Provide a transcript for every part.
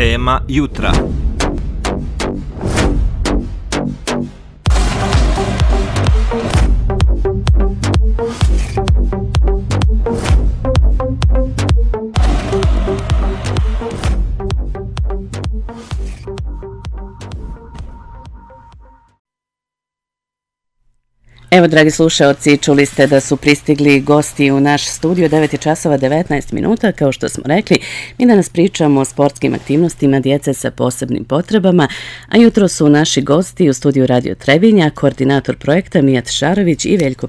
Tema jutra. Evo, dragi slušalci, čuli ste da su pristigli gosti u naš studio 9 časova 19 minuta. Kao što smo rekli, mi danas pričamo o sportskim aktivnostima djece sa posebnim potrebama, a jutro su naši gosti u studiju Radio Trebinja, koordinator projekta Mijat Šarović i Veljko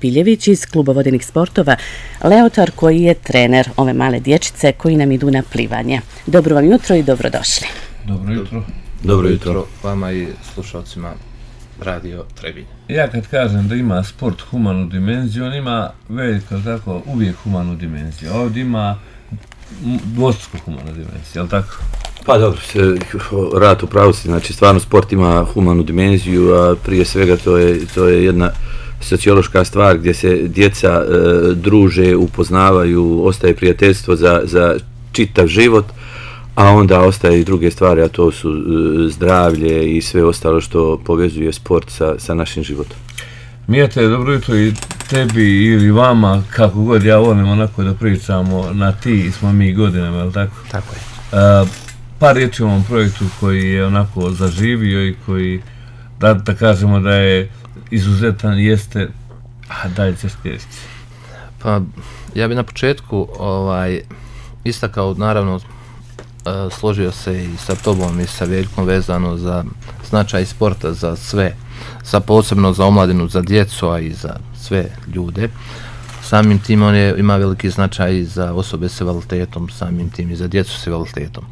Piljević iz kluba vodenih sportova, Leotar koji je trener ove male dječice koji nam idu na plivanje. Dobro vam jutro i dobrodošli. Dobro jutro. Dobro jutro vama i slušalcima radio Trebinje. Ja kad kažem da ima sport humanu dimenziju, on ima veliko, tako, uvijek humanu dimenziju. Ovdje ima dvostruko humanu dimenziju, je li tako? Pa dobro, se, rad u pravosti, znači stvarno sport ima humanu dimenziju, a prije svega to je, to je jedna sociološka stvar gdje se djeca e, druže, upoznavaju, ostaje prijateljstvo za, za čitav život, a onda ostaje i druge stvari, a to su e, zdravlje i sve ostalo što povezuje sport sa, sa našim životom. Mijete, dobro jutro i tebi ili vama, kako god ja volim onako da pričamo, na ti smo mi godinama, je li tako? Tako je. Uh, par riječi o ovom projektu koji je onako zaživio i koji, da, da kažemo da je izuzetan, jeste, a dalje ćeš kjeriti. Pa, ja bi na početku ovaj, istakao, naravno, E, složio se i sa tobom i sa Veljkom vezano za značaj sporta za sve, sa posebno za omladinu, za djecu, a i za sve ljude. Samim tim on je, ima veliki značaj za osobe s invaliditetom, samim tim i za djecu s invaliditetom.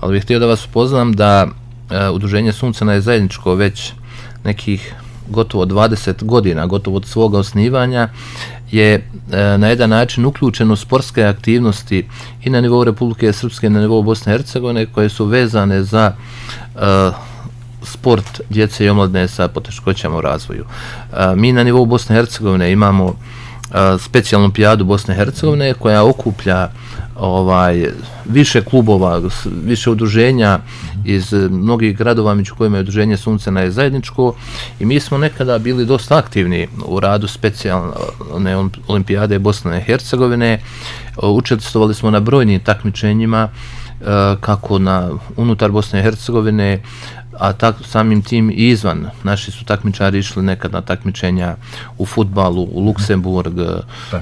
Ali bih htio da vas upoznam da e, Udruženje Suncena je zajedničko već nekih gotovo 20 godina, gotovo od svoga osnivanja je e, na jedan način uključen u sportske aktivnosti i na nivou Republike Srpske i na nivou Bosne i Hercegovine koje su vezane za e, sport djece i omladne sa poteškoćama u razvoju. E, mi na nivou Bosne i Hercegovine imamo specijalnu pijadu Bosne i Hercegovine koja okuplja ovaj više klubova, više udruženja iz mnogih gradova među kojima je udruženje Suncena je zajedničko i mi smo nekada bili dosta aktivni u radu specijalne olimpijade Bosne i Hercegovine. Učestvovali smo na brojnim takmičenjima kako na unutar Bosne i Hercegovine, a tak, samim tim i izvan. Naši su takmičari išli nekad na takmičenja u futbalu, u Luksemburg,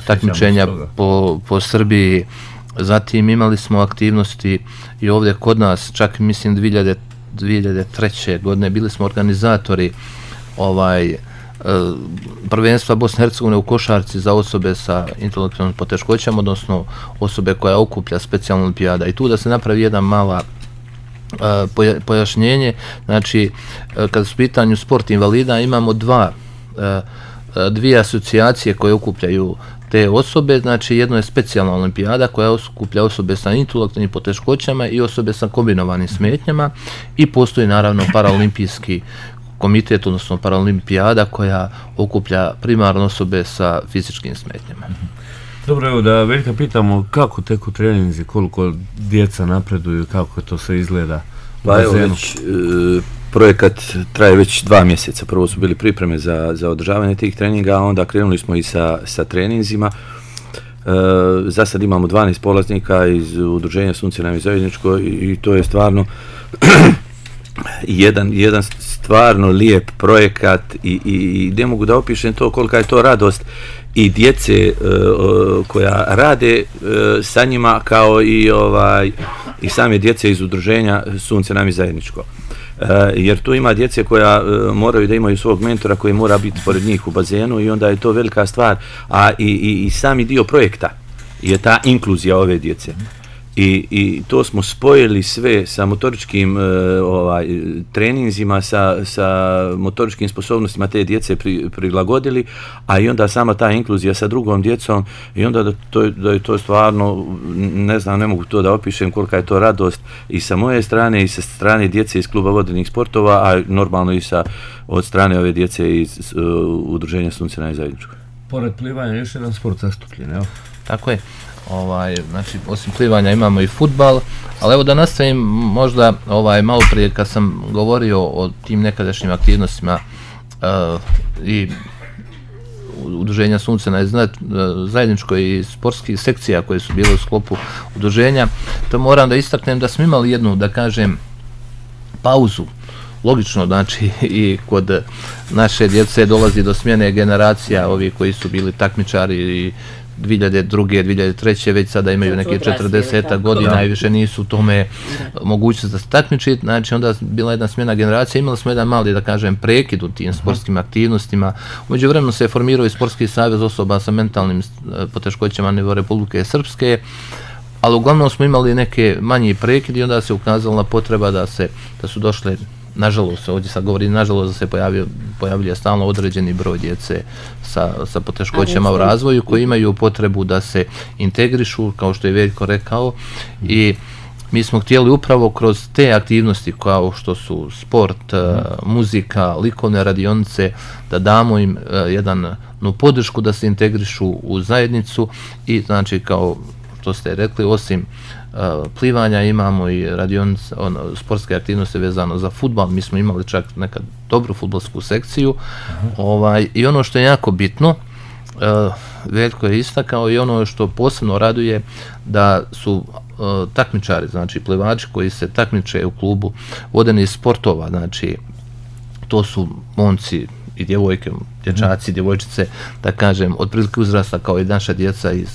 takmičenja po, po Srbiji, Zatim imali smo aktivnosti i ovdje kod nas, čak mislim 2000, 2003. godine, bili smo organizatori ovaj e, prvenstva Bosne i Hercegovine u košarci za osobe sa intelektualnim poteškoćama, odnosno osobe koja okuplja specijalnu olimpijada. I tu da se napravi jedna mala pojašnjenje, znači e, kad su pitanju sport invalida imamo dva e, e, dvije asocijacije koje okupljaju te osobe, znači jedno je specijalna olimpijada koja okuplja osobe sa intelektualnim poteškoćama i osobe sa kombinovanim smetnjama i postoji naravno paraolimpijski komitet, odnosno paraolimpijada koja okuplja primarno osobe sa fizičkim smetnjama. Mhm. Dobro, evo da Veljka pitamo kako teku treninzi, koliko djeca napreduju, kako to sve izgleda? Pa evo već, e, projekat traje već dva mjeseca. Prvo su bili pripreme za, za održavanje tih treninga, a onda krenuli smo i sa, sa treninzima. E, za sad imamo 12 polaznika iz udruženja Sunce nam zajedničko i, i to je stvarno jedan, jedan stvarno lijep projekat i, i, i ne mogu da opišem to kolika je to radost i djece e, e, koja rade e, sa njima kao i ovaj i same djece iz udruženja Sunce nam je zajedničko. E, jer tu ima djece koja e, moraju da imaju svog mentora koji mora biti pored njih u bazenu i onda je to velika stvar a i, i, i sami dio projekta je ta inkluzija ove djece I, I to smo spojili sve sa motoričkim uh, ovaj, treninzima, sa, sa motoričkim sposobnostima te djece pri, prilagodili, a i onda sama ta inkluzija sa drugom djecom i onda da, to, da je to stvarno, ne znam, ne mogu to da opišem kolika je to radost i sa moje strane i sa strane djece iz kluba vodenih sportova, a normalno i sa od strane ove djece iz uh, udruženja Sunce na zajedničkoj. Pored plivanja još jedan sport zastupljen, evo? Tako je ovaj, znači, osim plivanja imamo i futbal, ali evo da nastavim možda ovaj, malo prije kad sam govorio o tim nekadašnjim aktivnostima uh, i udruženja Sunce na eh, zajedničkoj i sportskih sekcija koje su bile u sklopu udruženja, to moram da istaknem da smo imali jednu, da kažem, pauzu. Logično, znači i kod naše djece dolazi do smjene generacija, ovi koji su bili takmičari i 2002. 2003. već sada imaju neke 40 godina i više nisu u tome mogućnost da se takmiči, znači onda bila jedna smjena generacija, imali smo jedan mali, da kažem, prekid u tim sportskim aktivnostima. Umeđu vremenu se formirao i sportski savjez osoba sa mentalnim e, poteškoćama nivo Republike Srpske, ali uglavnom smo imali neke manji prekid i onda se ukazala na potreba da se da su došle nažalost, ovdje sad govori nažalost da se pojavio, pojavljuje stalno određeni broj djece sa, sa poteškoćama u razvoju koji imaju potrebu da se integrišu, kao što je Veljko rekao, i mi smo htjeli upravo kroz te aktivnosti kao što su sport, mm. muzika, likovne radionice, da damo im uh, jedan no, podršku da se integrišu u zajednicu i znači kao što ste rekli, osim plivanja imamo i radionice, ono, sportske aktivnosti vezano za futbal, mi smo imali čak nekad dobru futbalsku sekciju, ovaj, i ono što je jako bitno, uh, Veljko je istakao i ono što posebno raduje da su uh, takmičari, znači plivači koji se takmiče u klubu vodeni sportova, znači to su monci i djevojke, dječaci, mm. djevojčice, da kažem, od prilike uzrasta kao i naša djeca iz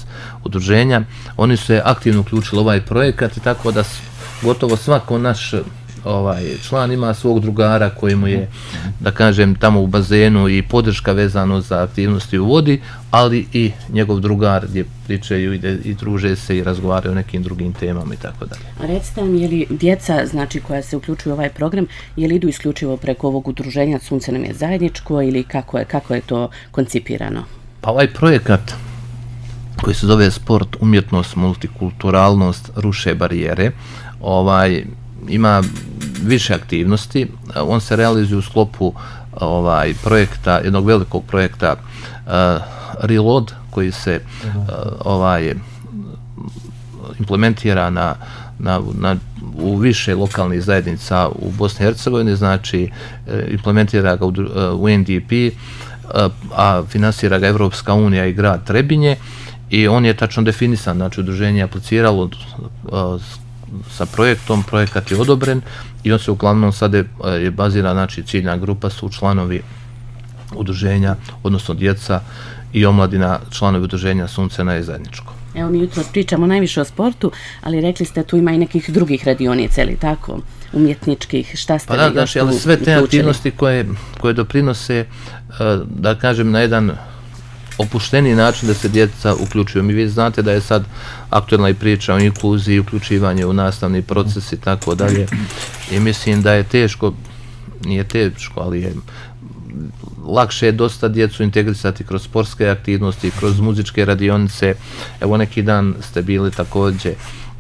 udruženja, oni su se aktivno uključili ovaj projekat i tako da gotovo svako naš ovaj član ima svog drugara koji mu je da kažem tamo u bazenu i podrška vezano za aktivnosti u vodi, ali i njegov drugar gdje pričaju i, i druže se i razgovaraju o nekim drugim temama i tako dalje. A recite nam, je li djeca znači, koja se uključuju u ovaj program, je li idu isključivo preko ovog udruženja Sunce nam je zajedničko ili kako je, kako je to koncipirano? Pa ovaj projekat koji se zove sport, umjetnost, multikulturalnost, ruše barijere, ovaj, ima više aktivnosti. On se realizuje u sklopu ovaj projekta, jednog velikog projekta uh, Reload koji se uh, ovaj implementira na, na, na, u više lokalnih zajednica u Bosni i Hercegovini, znači eh, implementira ga u, u NDP, a finansira ga Evropska unija i grad Trebinje i on je tačno definisan, znači udruženje je apliciralo uh, sa projektom, projekat je odobren i on se uglavnom sada je bazira, znači ciljna grupa su članovi udruženja, odnosno djeca i omladina članovi udruženja Sunce na zajedničko. Evo mi jutro pričamo najviše o sportu, ali rekli ste tu ima i nekih drugih radionica, ili tako? umjetničkih, šta ste pa da, znači, ali sve te aktivnosti koje, koje doprinose, eh, da kažem, na jedan opušteni način da se djeca uključuju. Mi vi znate da je sad aktualna i priča o inkluziji, uključivanje u nastavni proces i tako dalje. I mislim da je teško, nije teško, ali je lakše je dosta djecu integrisati kroz sportske aktivnosti, kroz muzičke radionice. Evo neki dan ste bili takođe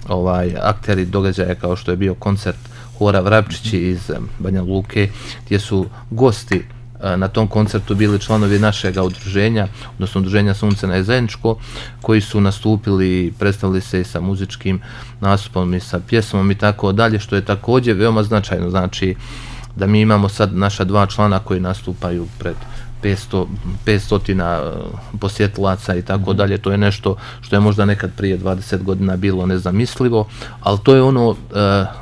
ovaj akteri događaja kao što je bio koncert Hora Vrapčići iz eh, Banja Luke, gdje su gosti na tom koncertu bili članovi našeg udruženja, odnosno udruženja Sunce na Jezenčko, koji su nastupili i predstavili se i sa muzičkim nastupom i sa pjesmom i tako dalje, što je također veoma značajno. Znači da mi imamo sad naša dva člana koji nastupaju pred 500, 500 posjetilaca i tako mhm. dalje, to je nešto što je možda nekad prije 20 godina bilo nezamislivo, ali to je ono,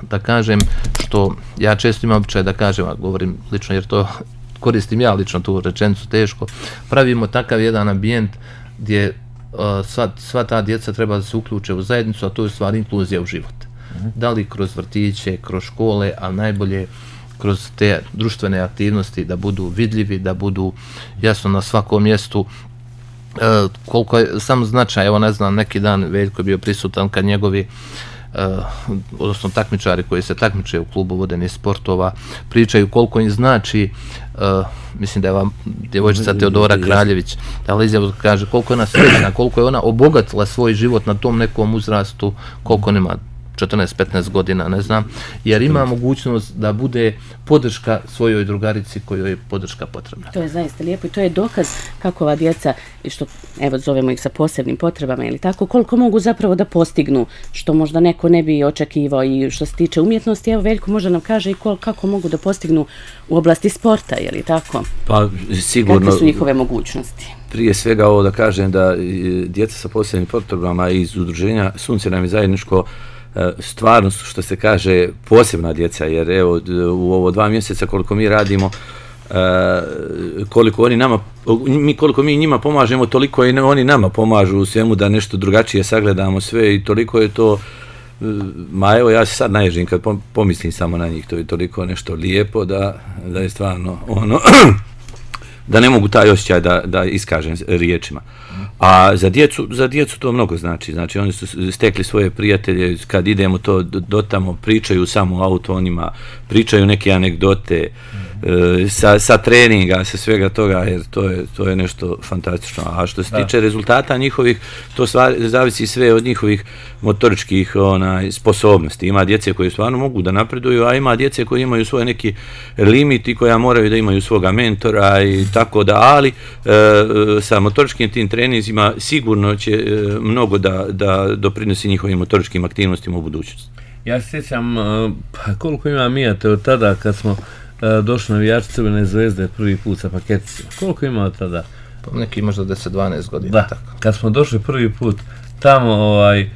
da kažem, što ja često imam običaj da kažem, a govorim lično jer to koristim ja lično tu rečenicu teško, pravimo takav jedan ambijent gdje uh, sva, sva ta djeca treba da se uključe u zajednicu, a to je stvar inkluzija u život. Mm -hmm. Da li kroz vrtiće, kroz škole, a najbolje kroz te društvene aktivnosti da budu vidljivi, da budu jasno na svakom mjestu uh, koliko je sam značaj, evo ne znam, neki dan Veljko je bio prisutan kad njegovi uh, uh, odnosno takmičari koji se takmiče u klubu vodenih sportova pričaju koliko im znači uh, mislim da je vam djevojčica Teodora Kraljević izjavu kaže koliko je ona srećna koliko je ona obogatila svoj život na tom nekom uzrastu koliko nema 14-15 godina, ne znam, jer ima mogućnost da bude podrška svojoj drugarici kojoj je podrška potrebna. To je zaista lijepo i to je dokaz kako ova djeca, što evo zovemo ih sa posebnim potrebama ili tako, koliko mogu zapravo da postignu, što možda neko ne bi očekivao i što se tiče umjetnosti, evo Veljko možda nam kaže i kol, kako mogu da postignu u oblasti sporta, je li tako? Pa sigurno. Kakve su njihove mogućnosti? Prije svega ovo da kažem da djeca sa posebnim potrebama iz udruženja Sunce nam je zajedničko E, E, stvarno su, što se kaže, posebna djeca, jer evo, u ovo dva mjeseca koliko mi radimo, Uh, koliko oni nama, mi koliko mi njima pomažemo, toliko i oni nama pomažu u svemu da nešto drugačije sagledamo sve i toliko je to, e, ma evo ja se sad naježim kad pomislim samo na njih, to je toliko nešto lijepo da, da je stvarno ono, da ne mogu taj osjećaj da, da iskažem riječima. A za djecu, za djecu to mnogo znači. Znači oni su stekli svoje prijatelje, kad idemo to do tamo, pričaju samo o auto, onima pričaju neke anegdote Mm sa, sa treninga, sa svega toga, jer to je, to je nešto fantastično. A što se tiče rezultata njihovih, to stvari, zavisi sve od njihovih motoričkih onaj, sposobnosti. Ima djece koje stvarno mogu da napreduju, a ima djece koje imaju svoje neki limit i koja moraju da imaju svoga mentora i tako da, ali e, sa motoričkim tim trenizima sigurno će e, mnogo da, da doprinosi njihovim motoričkim aktivnostima u budućnosti. Ja se sjećam e, pa koliko ima mijate od tada kad smo e, došli na vijač Crvene zvezde prvi put sa paketicima. Koliko ima od tada? Pa neki možda 10-12 godina. Da, tako. kad smo došli prvi put tamo, ovaj, uh,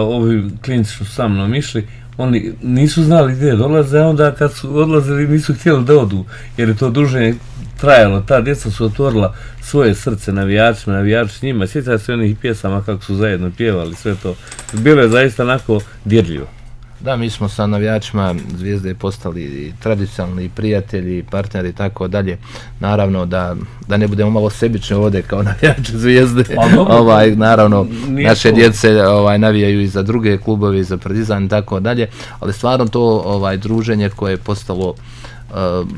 ovi klinci su sa mnom išli, oni nisu znali gdje dolaze, a onda kad su odlazili nisu htjeli da odu, jer je to druženje trajalo, ta djeca su otvorila svoje srce navijačima, navijači njima, sjećaju se onih pjesama kako su zajedno pjevali, sve to. Bilo je zaista onako djedljivo. Da, mi smo sa navijačima zvijezde postali tradicionalni prijatelji, partneri i tako dalje. Naravno da, da ne budemo malo sebični ovdje kao navijači zvijezde. Pa, ovaj, naravno, naše djece ovaj, navijaju i za druge klubove, i za Partizan i tako dalje. Ali stvarno to ovaj druženje koje je postalo uh,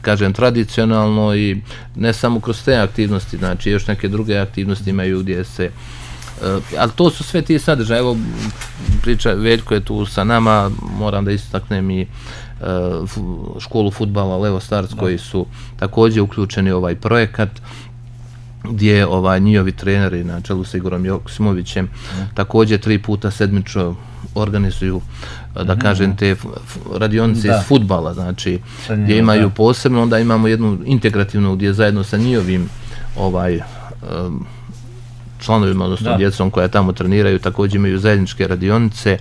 kažem tradicionalno i ne samo kroz te aktivnosti, znači još neke druge aktivnosti imaju gdje se Uh, ali to su sve ti sadržaje, evo priča Veljko je tu sa nama, moram da istaknem i uh, školu futbala Levo Starac koji su također uključeni u ovaj projekat gdje ovaj njihovi treneri na čelu sa Igorom Joksimovićem također tri puta sedmično organizuju da mhm. kažem te radionice iz futbala. Znači gdje imaju posebno onda imamo jednu integrativnu gdje zajedno sa njihovim ovaj um, članovima, odnosno da. djecom koja tamo treniraju, također imaju zajedničke radionice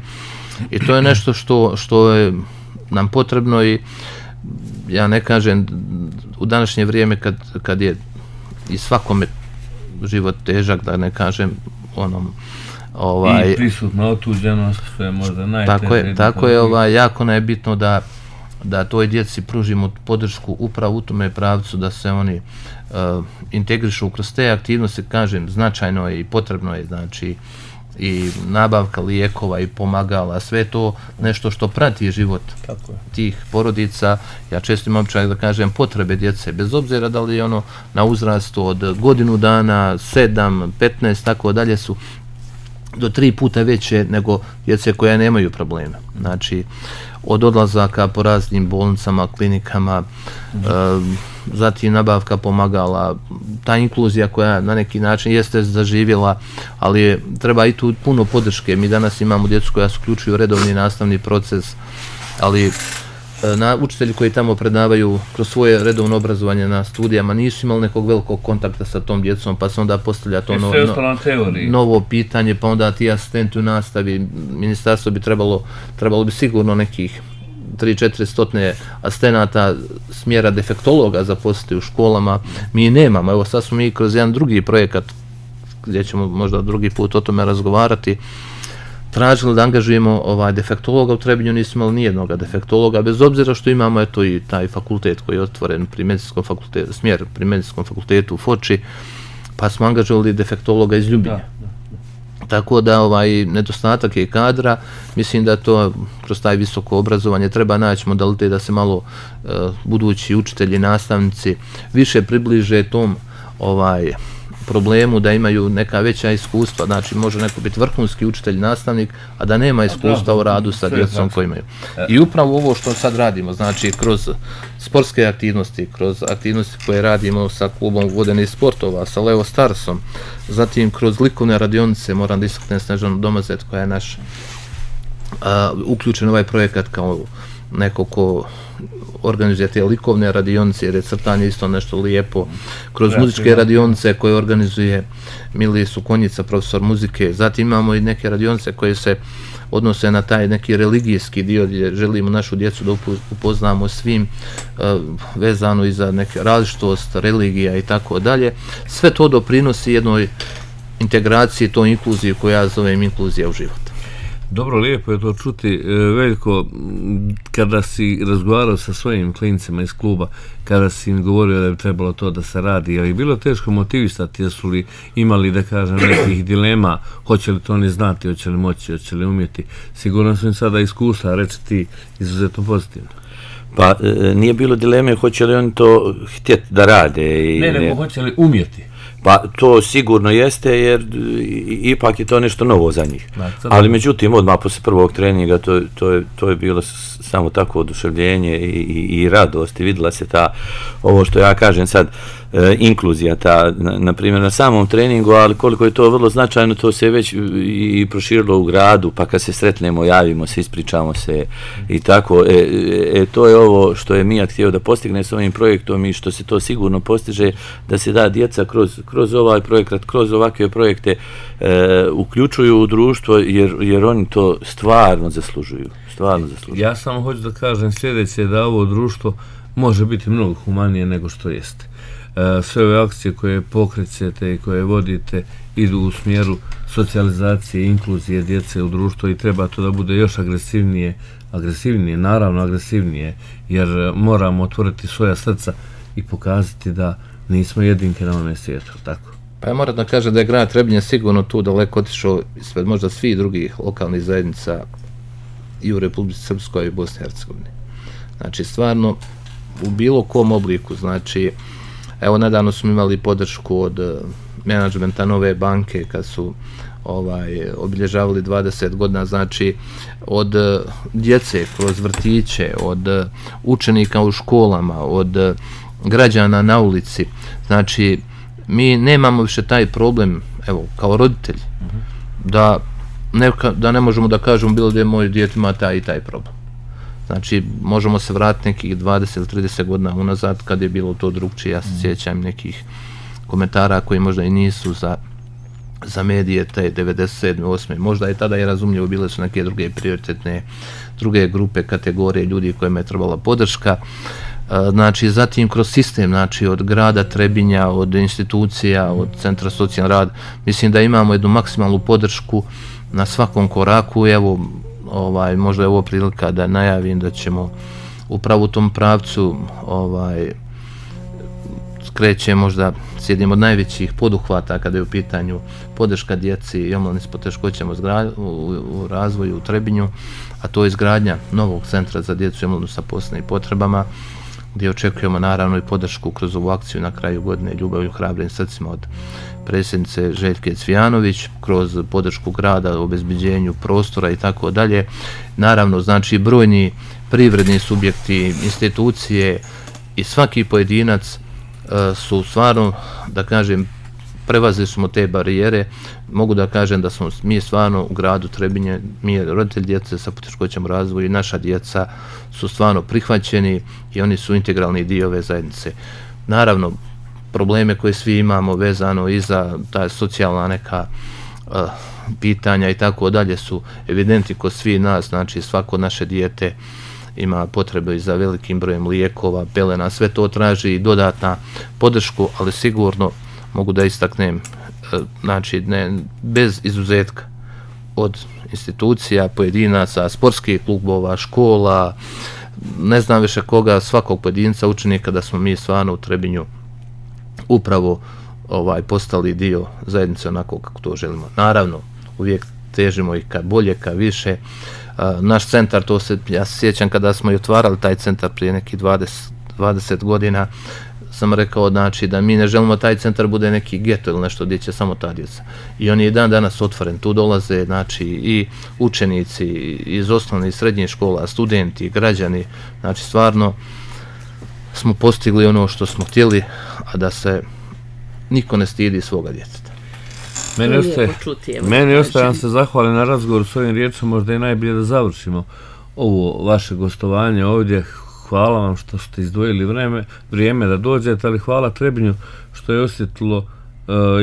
i to je nešto što, što je nam potrebno i ja ne kažem u današnje vrijeme kad, kad je i svakome život težak, da ne kažem onom ovaj, I prisutna otuđenost, što je možda najteže. Tako je, tako je ovaj, jako najbitno da da toj djeci pružimo podršku upravo u tome pravcu da se oni uh, integrišu kroz te aktivnosti, kažem, značajno je i potrebno je, znači, i nabavka lijekova i pomagala, sve to nešto što prati život Tako je. tih porodica. Ja često imam čak da kažem potrebe djece, bez obzira da li je ono na uzrastu od godinu dana, sedam, petnaest, tako dalje su do tri puta veće nego djece koja nemaju problema. Znači, od odlazaka po raznim bolnicama, klinikama, mm. e, zatim nabavka pomagala, ta inkluzija koja na neki način jeste zaživjela, ali je, treba i tu puno podrške. Mi danas imamo djecu koja se uključuju redovni nastavni proces, ali na učitelji koji tamo predavaju kroz svoje redovno obrazovanje na studijama nisu imali nekog velikog kontakta sa tom djecom, pa se onda postavlja to no, no, novo pitanje, pa onda ti asistenti u nastavi, ministarstvo bi trebalo, trebalo bi sigurno nekih 3-4 stotne asistenata smjera defektologa zaposliti u školama, mi nemamo, evo sad smo mi kroz jedan drugi projekat, gdje ćemo možda drugi put o tome razgovarati, tražili da angažujemo ovaj defektologa u Trebinju, nismo imali nijednog defektologa, bez obzira što imamo eto i taj fakultet koji je otvoren pri medicinskom fakultetu, smjer pri medicinskom fakultetu u Foči, pa smo angažovali defektologa iz Ljubinja. Da, da, da. Tako da ovaj nedostatak je kadra, mislim da to kroz taj visoko obrazovanje treba naći modalite da se malo uh, budući učitelji, nastavnici više približe tom ovaj problemu da imaju neka veća iskustva, znači može neko biti vrhunski učitelj, nastavnik, a da nema iskustva u radu sa djecom koji imaju. I upravo ovo što sad radimo, znači kroz sportske aktivnosti, kroz aktivnosti koje radimo sa klubom vodenih sportova, sa Leo Starsom, zatim kroz likovne radionice, moram da istaknem Snežanu Domazet koja je naš a, uključen ovaj projekat kao neko ko organizuje te likovne radionice, jer je crtanje isto nešto lijepo, kroz muzičke radionice koje organizuje Mili Sukonjica, profesor muzike, zatim imamo i neke radionice koje se odnose na taj neki religijski dio gdje želimo našu djecu da upoznamo svim uh, vezano i za neke različitost, religija i tako dalje. Sve to doprinosi jednoj integraciji, to inkluziji koja ja zovem inkluzija u život. Dobro, lijepo je to čuti. E, veliko, kada si razgovarao sa svojim klinicima iz kluba, kada si im govorio da bi trebalo to da se radi, je li bilo teško motivistati, jesu li imali, da kažem, nekih dilema, hoće li to oni znati, hoće li moći, hoće li umjeti? Sigurno su im sada iskustva, reći ti, izuzetno pozitivno. Pa e, nije bilo dileme hoće li oni to htjeti da rade. I ne, nego hoće li umjeti. Pa to sigurno jeste jer ipak je to nešto novo za njih. Ali međutim odmah posle prvog treninga to, to, je, to je bilo samo tako oduševljenje i, i, i radost i videla se ta ovo što ja kažem sad e, inkluzija ta na, na primjer na samom treningu ali koliko je to vrlo značajno to se već i, proširilo u gradu pa kad se sretnemo javimo se ispričamo se i tako e, e, e to je ovo što je Mija htio da postigne s ovim projektom i što se to sigurno postiže da se da djeca kroz, kroz ovaj projekat kroz ovakve projekte e, uključuju u društvo jer, jer oni to stvarno zaslužuju stvarno zaslužuju. Ja samo hoću da kažem sljedeće da ovo društvo može biti mnogo humanije nego što jeste. E, sve ove akcije koje pokrećete i koje vodite idu u smjeru socijalizacije inkluzije djece u društvo i treba to da bude još agresivnije, agresivnije, naravno agresivnije, jer moramo otvoriti svoja srca i pokazati da nismo jedinke na ovom svijetu, tako? Pa ja moram da kažem da je grad Trebinje sigurno tu daleko otišao ispred možda svih drugih lokalnih zajednica i u Republici Srpskoj i u Bosni i Hercegovini. Znači, stvarno, u bilo kom obliku, znači, evo, nedavno smo imali podršku od uh, menadžmenta Nove banke, kad su ovaj obilježavali 20 godina, znači, od uh, djece kroz vrtiće, od uh, učenika u školama, od građana na ulici, znači, mi nemamo više taj problem, evo, kao roditelj, mm -hmm. da ne, da ne možemo da kažemo bilo da je moj djete ima taj i taj problem. Znači, možemo se vratiti nekih 20 ili 30 godina unazad kad je bilo to drugčije. Ja se mm. sjećam nekih komentara koji možda i nisu za, za medije te 97. 8. Možda je tada je razumljivo, bile su neke druge prioritetne, druge grupe, kategorije ljudi kojima je trebala podrška. Znači, zatim kroz sistem, znači od grada Trebinja, od institucija, od Centra socijalnog rada, mislim da imamo jednu maksimalnu podršku na svakom koraku evo ovaj možda je ovo prilika da najavim da ćemo upravo u tom pravcu ovaj skreće možda s jednim od najvećih poduhvata kada je u pitanju podrška djeci i omlani s poteškoćama u, u, razvoju u Trebinju, a to je izgradnja novog centra za djecu i omladnu sa posebnim potrebama, gdje očekujemo naravno i podršku kroz ovu akciju na kraju godine ljubav i hrabrim srcima od predsjednice Željke Cvijanović kroz podršku grada, obezbiđenju prostora i tako dalje. Naravno, znači brojni privredni subjekti, institucije i svaki pojedinac e, su stvarno, da kažem, prevazili smo te barijere, mogu da kažem da smo mi stvarno u gradu Trebinje, mi je roditelj djece sa poteškoćama razvoju i naša djeca su stvarno prihvaćeni i oni su integralni dio ove zajednice. Naravno, probleme koje svi imamo vezano i za ta socijalna neka uh, pitanja i tako dalje su evidenti kod svi nas, znači svako naše dijete ima potrebe i za velikim brojem lijekova, pelena, sve to traži i dodatna podršku, ali sigurno mogu da istaknem, e, znači ne, bez izuzetka od institucija, pojedinaca, sportskih klubova, škola, ne znam više koga, svakog pojedinca, učenika, da smo mi stvarno u Trebinju upravo ovaj postali dio zajednice onako kako to želimo. Naravno, uvijek težimo i ka bolje, ka više. E, naš centar, to se, ja se sjećam kada smo i otvarali taj centar prije neki 20, 20 godina, sam rekao znači da mi ne želimo taj centar bude neki geto ili nešto gdje će samo ta djeca. I on je dan danas otvoren, tu dolaze znači i učenici iz osnovne i srednje škola, studenti, građani, znači stvarno smo postigli ono što smo htjeli, a da se niko ne stidi svoga djeteta. Meni ostaje, meni ostaje, ja se zahvalim na razgovoru s ovim riječom, možda je najbolje da završimo ovo vaše gostovanje ovdje. Hvala vam što ste izdvojili vreme, vrijeme da dođete, ali hvala Trebinju što je osjetilo, uh,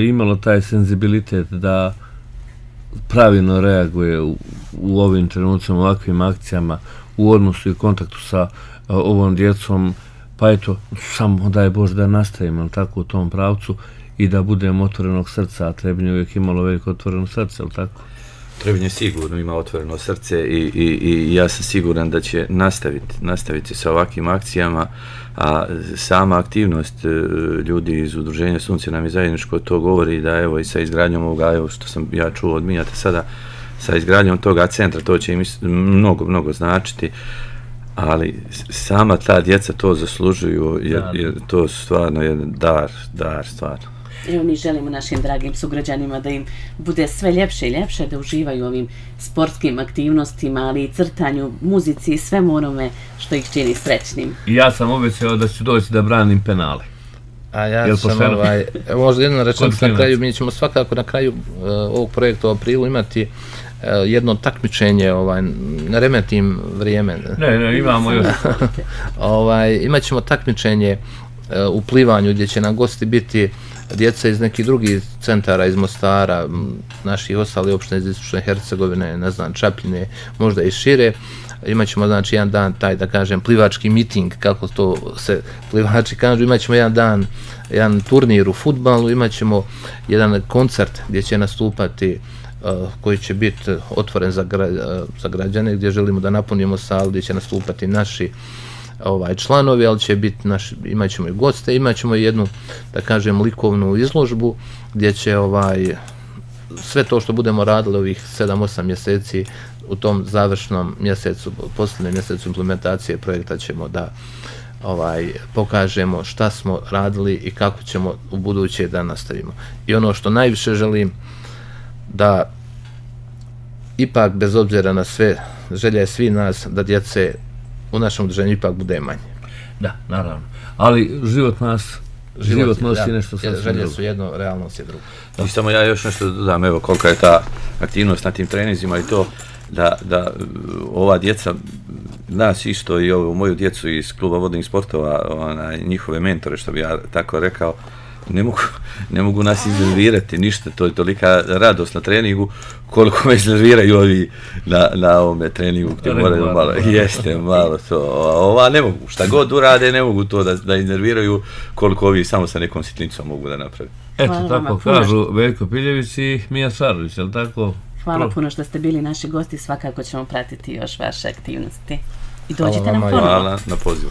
imalo taj senzibilitet da pravilno reaguje u, u ovim trenucima, u ovakvim akcijama, u odnosu i kontaktu sa uh, ovom djecom. Pa eto, samo daj Bož da nastavimo tako u tom pravcu i da budemo otvorenog srca, a Trebinje uvijek imalo veliko otvoreno srce, ali tako? Trebinje sigurno ima otvoreno srce i, i, i ja sam siguran da će nastaviti, nastaviti sa ovakvim akcijama, a sama aktivnost e, ljudi iz udruženja Sunce nam je zajedničko, to govori da evo i sa izgradnjom ovoga, evo što sam ja čuo od Mijata sada, sa izgradnjom toga centra, to će im mnogo, mnogo značiti, ali sama ta djeca to zaslužuju, jer, jer to stvarno je dar, dar stvarno. Evo mi želimo našim dragim sugrađanima da im bude sve ljepše i ljepše, da uživaju ovim sportskim aktivnostima, ali i crtanju, muzici i svemu onome što ih čini srećnim. I ja sam obećao da ću doći da branim penale. A ja Jel sam ovaj, možda jedno rečem na kraju, mi ćemo svakako na kraju uh, ovog projekta u aprilu imati uh, jedno takmičenje, ovaj, ne remetim vrijeme. Ne, ne, imamo još. ovaj, imaćemo takmičenje uh, u plivanju gdje će nam gosti biti uh, djeca iz nekih drugih centara iz Mostara, naših ostali opštine iz Istočne Hercegovine, ne znam, Čapljine, možda i šire. Imaćemo znači jedan dan taj da kažem plivački miting kako to se plivači kažu imaćemo jedan dan jedan turnir u fudbalu imaćemo jedan koncert gdje će nastupati uh, koji će biti otvoren za, gra, uh, za građane gdje želimo da napunimo salu gdje će nastupati naši uh, ovaj članovi, ali će biti naš imaćemo i goste, imaćemo jednu da kažem likovnu izložbu gdje će ovaj sve to što budemo radili ovih 7-8 mjeseci u tom završnom mjesecu, posljednjem mjesecu implementacije projekta ćemo da ovaj pokažemo šta smo radili i kako ćemo u buduće da nastavimo. I ono što najviše želim da ipak bez obzira na sve želje je svi nas da djece u našem udruženju ipak bude manje. Da, naravno. Ali život nas život, život nosi da, nešto sasvim drugo. Želje su jedno, realnost je drugo. I samo ja još nešto dodam, evo kolika je ta aktivnost na tim trenizima i to da, da ova djeca, nas isto i ovu moju djecu iz kluba vodnih sportova, ona, njihove mentore, što bi ja tako rekao, ne mogu, ne mogu nas iznervirati ništa, to je tolika radost na treningu, koliko me iznerviraju ovi na, na ovome treningu, gdje moraju malo, jeste malo to, ova ne mogu, šta god urade, ne mogu to da, da iznerviraju, koliko ovi samo sa nekom sitnicom mogu da napravi. Eto, Hvala tako kažu Veljko Piljević i Mija Sarović, je li tako? Hvala puno što ste bili naši gosti, svakako ćemo pratiti još vaše aktivnosti. I dođite nam ponovno. Hvala na pozivu.